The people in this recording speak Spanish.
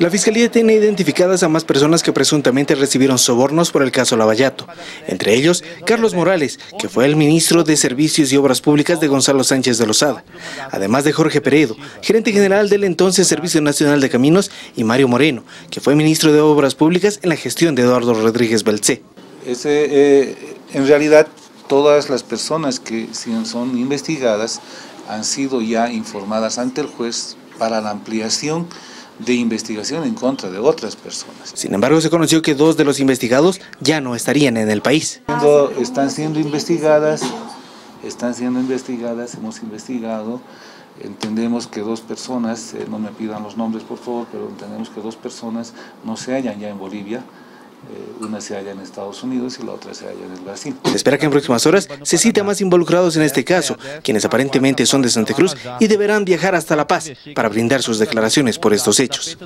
La Fiscalía tiene identificadas a más personas que presuntamente recibieron sobornos por el caso Lavallato. Entre ellos, Carlos Morales, que fue el ministro de Servicios y Obras Públicas de Gonzalo Sánchez de Lozada. Además de Jorge Peredo, gerente general del entonces Servicio Nacional de Caminos, y Mario Moreno, que fue ministro de Obras Públicas en la gestión de Eduardo Rodríguez Belcé. Eh, en realidad, todas las personas que son investigadas han sido ya informadas ante el juez para la ampliación de investigación en contra de otras personas. Sin embargo, se conoció que dos de los investigados ya no estarían en el país. Están siendo investigadas, están siendo investigadas, hemos investigado, entendemos que dos personas, eh, no me pidan los nombres por favor, pero entendemos que dos personas no se hallan ya en Bolivia, una se halla en Estados Unidos y la otra se halla en el Brasil. Se espera que en próximas horas se cite a más involucrados en este caso, quienes aparentemente son de Santa Cruz y deberán viajar hasta La Paz para brindar sus declaraciones por estos hechos.